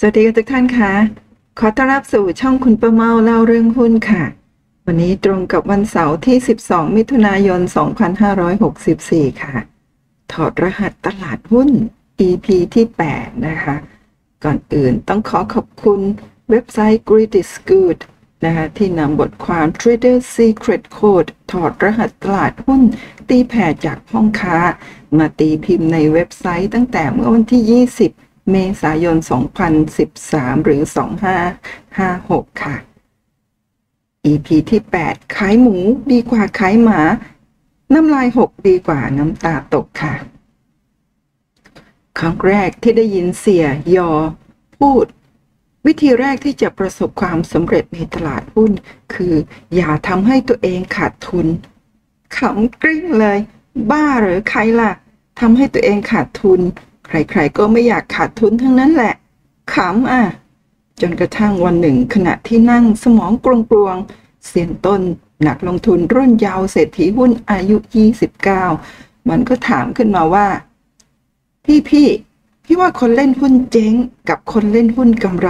สวัสดีทุกท่านค่ะ ขอต้อนรับสู่ช่องคุณประเมาเล่าเรื่องหุ้นค่ะ วันนี้ตรงกับวันเสาร์ที่ 12 มิถุนายน 2564 ค่ะ ถอดรหัสตลาดหุ้น EP ที่ 8 นะคะ ก่อนอื่นต้องขอขอบคุณเว็บไซต์ Greed is Good นะคะที่นำบทความ Trader Secret Code ถอดรหัสตลาดหุ้น ตีแผ่จากห้องค้า มาตีพิมพ์ในเว็บไซต์ตั้งแต่เมื่อวันที่ 20 เมษายน 2013 หรือ 2556 ค่ะ EP ที่ 8 ขายหมูดีกว่าขายหมา น้ำลาย6ดีกว่าน้ำตาตกค่ะ ครั้งแรกที่ได้ยินเสียยอ พูด วิธีแรกที่จะประสบความสำเร็จในตลาดหุ้น คือ อย่าทำให้ตัวเองขาดทุนขำกริ้งเลย บ้าหรือใครล่ะทำให้ตัวเองขาดทุน ใครๆก็ไม่อยากขาดทุนทั้งนั้นแหละขำอะ จนกระทั่งวันหนึ่งขณะที่นั่งสมองกลวงๆเสียนต้นหนักลงทุนรุ่นยาวเศรษฐีหุ้นอายุ 29 มันก็ถามขึ้นมาว่า พี่พี่พี่ว่าคนเล่นหุ้นเจ๊งกับคนเล่นหุ้นกำไร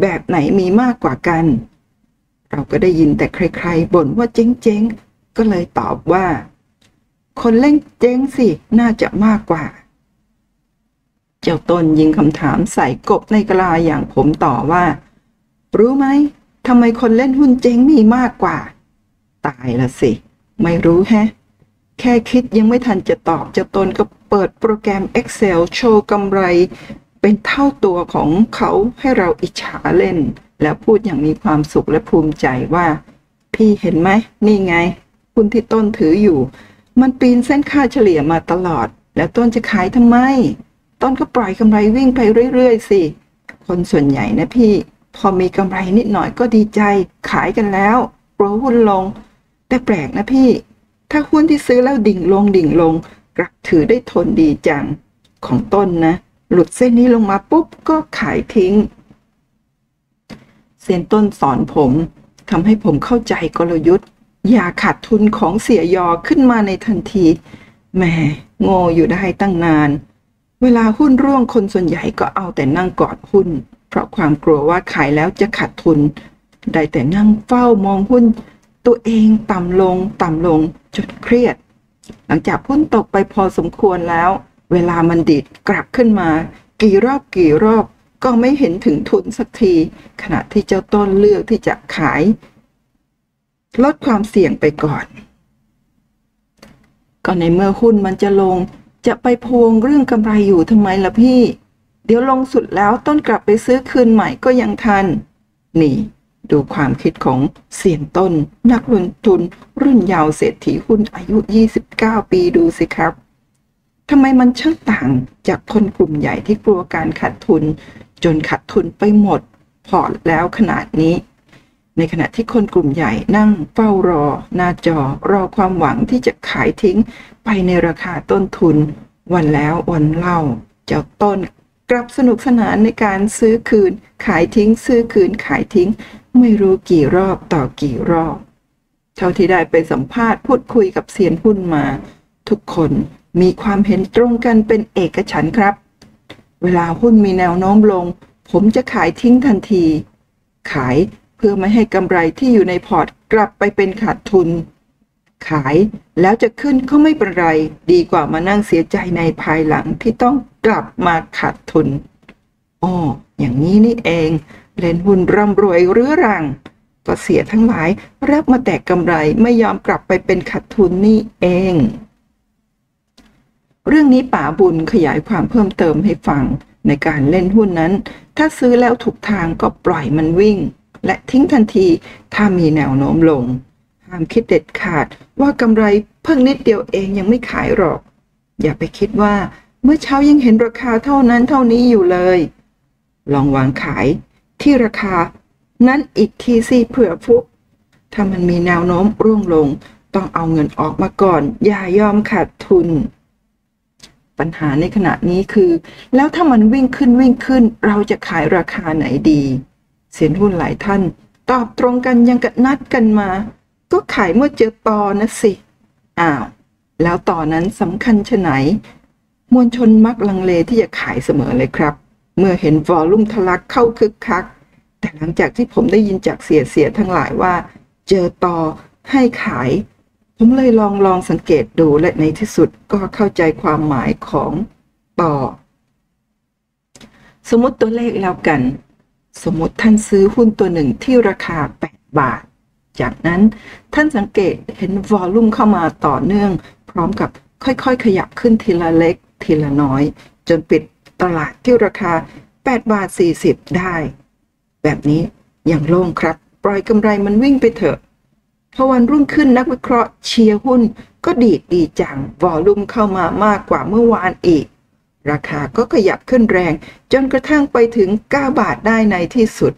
แบบไหนมีมากกว่ากัน เราก็ได้ยินแต่ใครๆบ่นว่าเจ๊งเจ๊งก็เลยตอบว่า คนเล่นเจ๊งสิน่าจะมากกว่า เจ้าต้นยิงคำถามใส่กบในกลาอย่างผมต่อว่า รู้ไหมทำไมคนเล่นหุ้นเจ๊งมีมากกว่า ตายละสิ ไม่รู้แฮะ แค่คิดยังไม่ทันจะตอบเจ้าตนก็เปิดโปรแกรม Excel โชว์กำไร เป็นเท่าตัวของเขาให้เราอิจฉาเล่น แล้วพูดอย่างมีความสุขและภูมิใจว่า พี่เห็นไหม นี่ไงหุ้นที่ต้นถืออยู่ มันปีนเส้นค่าเฉลี่ยมาตลอด แล้วต้นจะขายทำไม ต้นก็ปล่อยกำไรวิ่งไปเรื่อยๆสิ คนส่วนใหญ่นะพี่ พอมีกำไรนิดหน่อยก็ดีใจ ขายกันแล้วโปรหุ้นลง แต่แปลกนะพี่ ถ้าหุ้นที่ซื้อแล้วดิ่งลงดิ่งลง กลับถือได้ทนดีจัง ของต้นนะ หลุดเส้นนี้ลงมาปุ๊บก็ขายทิ้ง เซียนต้นสอนผมทำให้ผมเข้าใจกลยุทธ์ อย่าขาดทุนของเสียยอขึ้นมาในทันทีแหมโง่อยู่ได้ตั้งนาน เวลาหุ้นร่วงคนส่วนใหญ่ก็เอาแต่นั่งกอดหุ้น เพราะความกลัวว่าขายแล้วจะขาดทุน ได้แต่นั่งเฝ้ามองหุ้น ตัวเองต่ำลงต่ำลงจนเครียด หลังจากหุ้นตกไปพอสมควรแล้ว เวลามันดิดกลับขึ้นมา กี่รอบกี่รอบก็ไม่เห็นถึงทุนสักที ขณะที่เจ้าต้นเลือกที่จะขาย ลดความเสี่ยงไปก่อน ก็ในเมื่อหุ้นมันจะลง จะไปพวงเรื่องกำไรอยู่ทำไมล่ะพี่ เดี๋ยวลงสุดแล้วต้นกลับไปซื้อคืนใหม่ก็ยังทัน นี่ ดูความคิดของเสียนต้น นักลงทุน รุ่นยาวเศรษฐีหุ้นอายุ 29 ปีดูสิครับทำไมมันช่างต่างจากคนกลุ่มใหญ่ที่กลัวการขาดทุน จนขาดทุนไปหมด พอร์ตแล้วขนาดนี้ ในขณะที่คนกลุ่มใหญ่นั่งเฝ้ารอ หน้าจอรอความหวังที่จะขายทิ้งไปในราคาต้นทุน วันแล้ววันเล่า เจ้าต้นกลับสนุกสนานในการซื้อคืน ขายทิ้ง ซื้อคืนขายทิ้ง ไม่รู้กี่รอบต่อกี่รอบ เท่าที่ได้ไปสัมภาษณ์พูดคุยกับเซียนหุ้นมา ทุกคนมีความเห็นตรงกันเป็นเอกฉันครับ เวลาหุ้นมีแนวโน้มลง ผมจะขายทิ้งทันที ขาย เพื่อไม่ให้กำไรที่อยู่ในพอร์ตกลับไปเป็นขาดทุน ขายแล้วจะขึ้นก็ไม่เป็นไร ดีกว่ามานั่งเสียใจในภายหลังที่ต้องกลับมาขาดทุนอ๋ออย่างนี้นี่เอง เล่นหุ้นร่ำรวยเรื้อรัง ก็เสียทั้งหลายรับมาแต่กำไรไม่ยอมกลับไปเป็นขาดทุนนี่เอง เรื่องนี้ป๋าบุญขยายความเพิ่มเติมให้ฟังในการเล่นหุ้นนั้น ถ้าซื้อแล้วถูกทางก็ปล่อยมันวิ่ง และทิ้งทันทีถ้ามีแนวโน้มลง ห้ามคิดเด็ดขาดว่ากำไรเพิ่งนิดเดียวเองยังไม่ขายหรอก อย่าไปคิดว่าเมื่อเช้ายังเห็นราคาเท่านั้นเท่านี้อยู่เลย ลองวางขายที่ราคา นั้นอีกทีสิเผื่อฟุก ถ้ามันมีแนวโน้มร่วงลง ต้องเอาเงินออกมาก่อน อย่ายอมขาดทุน ปัญหาในขณะนี้คือ แล้วถ้ามันวิ่งขึ้นวิ่งขึ้น เราจะขายราคาไหนดี เสียนหุ้นหลายท่าน ตอบตรงกันยังกับนัดกันมา ก็ขายเมื่อเจอต่อนะสิ อ้าว แล้วต่อนั้นสำคัญชะไหน มวลชนมักลังเลที่จะขายเสมอเลยครับ เมื่อเห็นวอลลุ่มทะลักเข้าคึกคัก แต่หลังจากที่ผมได้ยินจากเสียเสียทั้งหลายว่า เจอต่อให้ขาย ผมเลยลองลองสังเกตดูและในที่สุดก็เข้าใจความหมายของต่อ สมมติตัวเลขแล้วกัน สมมติท่านซื้อหุ้นตัวหนึ่งที่ราคา 8 บาท จากนั้นท่านสังเกตเห็นวอลลุ่มเข้ามาต่อเนื่อง พร้อมกับค่อยๆ ขยับขึ้นทีละเล็กทีละน้อย จนปิดตลาดที่ราคา 8 บาท 40 ได้ แบบนี้อย่างโล่งครับ ปล่อยกำไรมันวิ่งไปเถอะพอวันรุ่งขึ้นนักวิเคราะห์เชียร์หุ้นก็ดีดดีจังวอลลุ่มเข้ามามากกว่าเมื่อวานอีก ราคาก็ขยับขึ้นแรง จนกระทั่งไปถึง 9 บาทได้ในที่สุด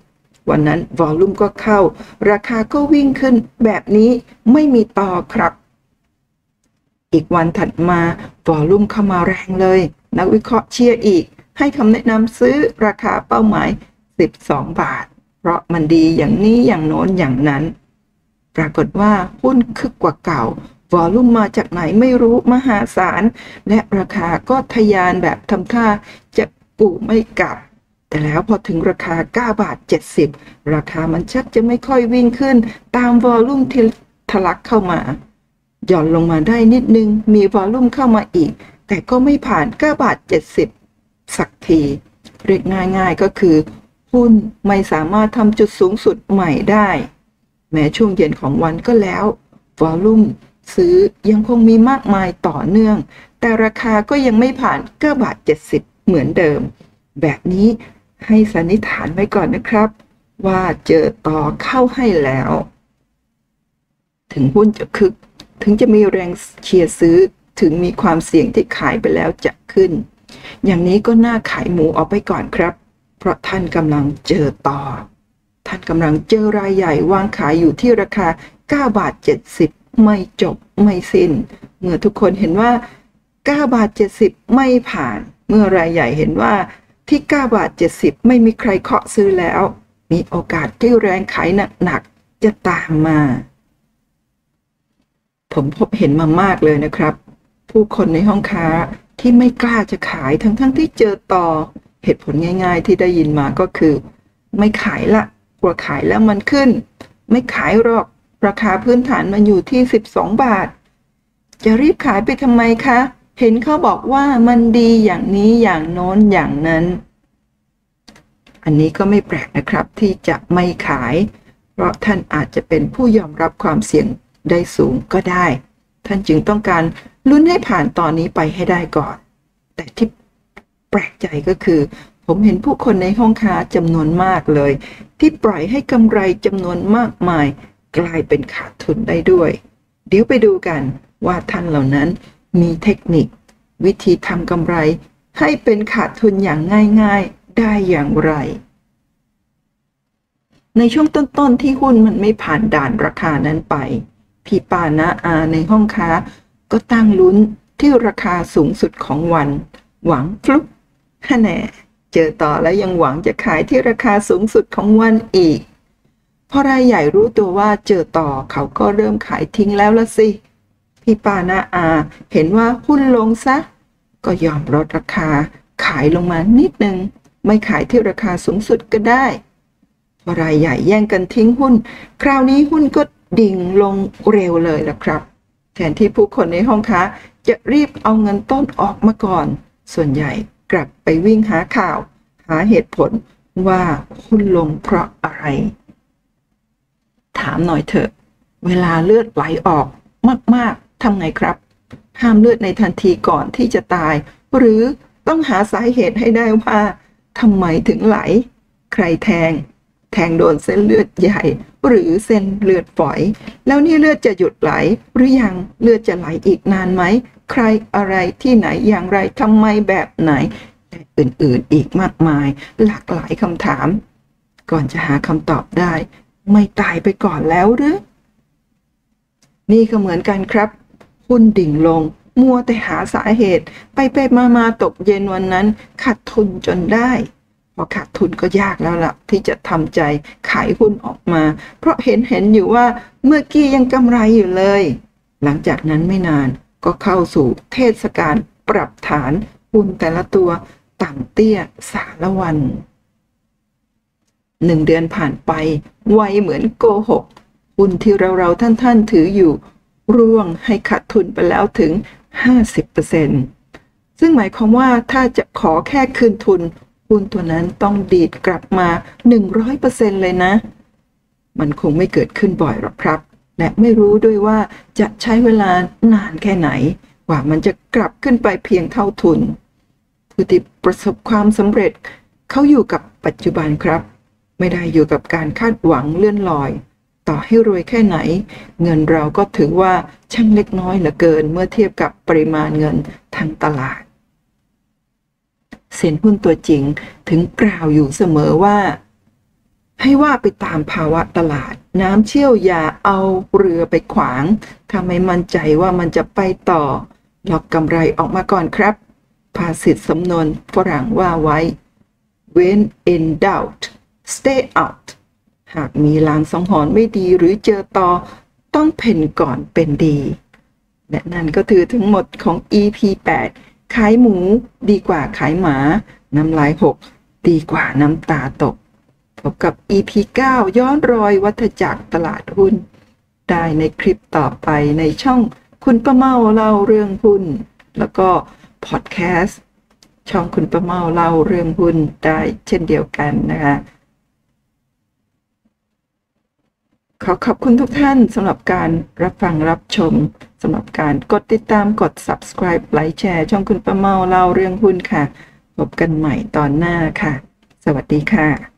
วันนั้นวอลลุ่มก็เข้า ราคาก็วิ่งขึ้นแบบนี้ไม่มีต่อครับ อีกวันถัดมาวอลลุ่มเข้ามาแรงเลย นักวิเคราะห์เชียร์อีก ให้คำแนะนำซื้อราคาเป้าหมาย 12 บาท เพราะมันดีอย่างนี้อย่างโน้นอย่างนั้น ปรากฏว่าหุ้นคึกกว่าเก่า วอลุ่มมาจากไหนไม่รู้มหาศาล และราคาก็ทยานแบบทำท่าจะปูไม่กลับ แต่แล้วพอถึงราคา 9 บาท 70 ราคามันชักจะไม่ค่อยวิ่งขึ้น ตามวอลุ่มที่ทะลักเข้ามาหย่อนลงมาได้นิดนึง มีวอลุ่มเข้ามาอีก แต่ก็ไม่ผ่าน 9 บาท 70 สักที เรียกง่ายๆก็คือ หุ้นไม่สามารถทำจุดสูงสุดใหม่ได้ แม้ช่วงเย็นของวันก็แล้ววอลลุ่ม ซื้อยังคงมีมากมายต่อเนื่อง แต่ราคาก็ยังไม่ผ่าน9บาท70 เหมือนเดิม แบบนี้ให้สันนิษฐานไว้ก่อนนะครับ ว่าเจอต่อเข้าให้แล้ว ถึงหุ้นจะคึก ถึงจะมีแรงเชียร์ซื้อถึงมีความเสี่ยงที่ขายไปแล้วจะขึ้น อย่างนี้ก็น่าขายหมูออกไปก่อนครับ เพราะท่านกำลังเจอต่อ ท่านกำลังเจอรายใหญ่วางขายอยู่ที่ราคา 9 บาท 70 ไม่จบไม่สิน้น เมื่อทุกคนเห็นว่า 9 บาท 70 ไม่ผ่าน เมื่อรายใหญ่เห็นว่าที่ 9 บาท 70 ไม่มีใครเคาะซื้อแล้ว มีโอกาสที่แรงขายหนักๆจะตามมา ผมพบเห็นมามากเลยนะครับ ผู้คนในห้องค้าที่ไม่กล้าจะขายทั้งๆทที่เจอต่อ เหตุผลง่ายๆที่ได้ยินมาก็คือ ไม่ขายละกลัวขายแล้วมันขึ้น ไม่ขายหรอก ราคาพื้นฐานมันอยู่ที่ 12 บาท จะรีบขายไปทำไมคะ เห็นเขาบอกว่ามันดีอย่างนี้อย่างโน้นอย่างนั้น อันนี้ก็ไม่แปลกนะครับที่จะไม่ขาย เพราะท่านอาจจะเป็นผู้ยอมรับความเสี่ยงได้สูงก็ได้ ท่านจึงต้องการลุ้นให้ผ่านตอนนี้ไปให้ได้ก่อน แต่ที่แปลกใจก็คือ ผมเห็นผู้คนในห้องค้าจำนวนมากเลย ที่ปล่อยให้กำไรจำนวนมากมาย กลายเป็นขาดทุนได้ด้วย เดี๋ยวไปดูกันว่าท่านเหล่านั้นมีเทคนิค วิธีทำกำไร ให้เป็นขาดทุนอย่างง่ายๆได้อย่างไร ในช่วงต้นๆที่หุ้นมันไม่ผ่านด่านราคานั้นไป พี่ปานาอาในห้องค้า ก็ตั้งลุ้นที่ราคาสูงสุดของวัน หวังฟลุกแน่เจอต่อและยังหวังจะขายที่ราคาสูงสุดของวันอีก พอรายใหญ่รู้ตัวว่าเจอต่อเขาก็เริ่มขายทิ้งแล้วละสิ พี่ปานาอา เห็นว่าหุ้นลงซะ ก็ยอมลดราคา ขายลงมานิดนึง ไม่ขายที่ราคาสูงสุดก็ได้พอรายใหญ่แย่งกันทิ้งหุ้น คราวนี้หุ้นก็ดิ่งลงเร็วเลยละครับ แทนที่ผู้คนในห้องค้าจะรีบเอาเงินต้นออกมาก่อน ส่วนใหญ่กลับไปวิ่งหาข่าว หาเหตุผลว่าหุ้นลงเพราะอะไร ถามหน่อยเถอะ เวลาเลือดไหลออกมากๆทำไงครับ ห้ามเลือดในทันทีก่อนที่จะตาย หรือต้องหาสาเหตุให้ได้ว่าทำไมถึงไหล ใครแทง แทงโดนเส้นเลือดใหญ่ หรือเส้นเลือดฝอย แล้วนี่เลือดจะหยุดไหล หรือยังเลือดจะไหลอีกนานไหม ใครอะไรที่ไหนอย่างไรทำไมแบบไหนและอื่นๆอีกมากมาย หลากหลายคำถาม ก่อนจะหาคำตอบได้ ไม่ตายไปก่อนแล้วหรือ นี่ก็เหมือนกันครับหุ้นดิ่งลง มัวแต่หาสาเหตุ ไปไปมามาตกเย็นวันนั้นขาดทุนจนได้ พอขาดทุนก็ยากแล้วล่ะ ที่จะทำใจขายหุ้นออกมา เพราะเห็นเห็นอยู่ว่าเมื่อกี้ยังกำไรอยู่เลย หลังจากนั้นไม่นานก็เข้าสู่เทศกาลปรับฐานหุ้นแต่ละตัวต่ำเตี้ยสารวัน หนึ่งเดือนผ่านไป ไวเหมือนโกหกหุ้นที่เราเราท่านท่านถืออยู่ ร่วงให้ขาดทุนไปแล้วถึง 50%ซึ่งหมายความว่าถ้าจะขอแค่คืนทุนหุ้นตัวนั้นต้องดีดกลับมา 100%เลยนะ มันคงไม่เกิดขึ้นบ่อยหรอกครับ และไม่รู้ด้วยว่าจะใช้เวลานานแค่ไหน กว่ามันจะกลับขึ้นไปเพียงเท่าทุนผู้ที่ประสบความสำเร็จเขาอยู่กับปัจจุบันครับ ไม่ได้อยู่กับการคาดหวังเลื่อนลอย ต่อให้รวยแค่ไหน เงินเราก็ถือว่าช่างเล็กน้อยเหลือเกินเมื่อเทียบกับปริมาณเงินทางตลาดเซ็นหุ้นตัวจริงถึงกล่าวอยู่เสมอว่า ให้ว่าไปตามภาวะตลาด น้ำเชี่ยวอย่าเอาเรือไปขวางถ้าไม่มั่นใจว่ามันจะไปต่อล็อกกำไรออกมาก่อนครับ ภาษิตสำนวนฝรั่งว่าไว้ when in doubt stay out หากมีลางสังหรณ์ไม่ดีหรือเจอต่อต้องเพ่นก่อนเป็นดี และนั่นก็ถือทั้งหมดของ EP 8 ขายหมูดีกว่าขายหมา น้ำลายหก ดีกว่าน้ำตาตก พบกับ EP 9 ย้อนรอยวัฏจักรตลาดหุ้น ได้ในคลิปต่อไปในช่องคุณประเมาเล่าเรื่องหุ้น แล้วก็พอดแคสต์ช่องคุณประเมาเล่าเรื่องหุ้นได้เช่นเดียวกันนะคะ ขอขอบคุณทุกท่านสำหรับการรับฟังรับชมสำหรับการกดติดตามกด subscribe ไลค์แชร์ช่องคุณประเมาเล่าเรื่องหุ้นค่ะ พบกันใหม่ตอนหน้าค่ะ สวัสดีค่ะ